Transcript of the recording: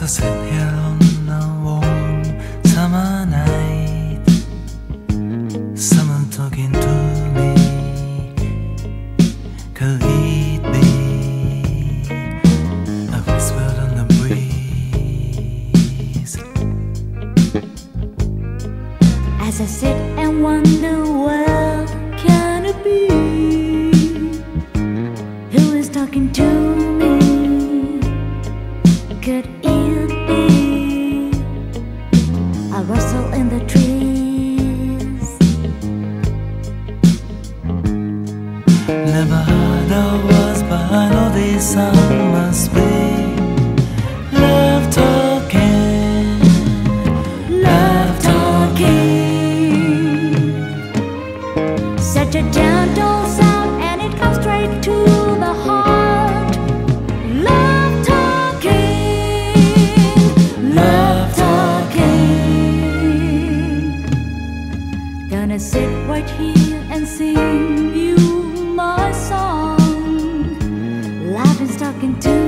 i sit here on a warm summer night. Someone talking to me. Could it be whisper on the breeze? As I sit and wonder, where can it be? Who is talking to I rustle in the trees. gonna sit right here and sing you my song. laughing, talking to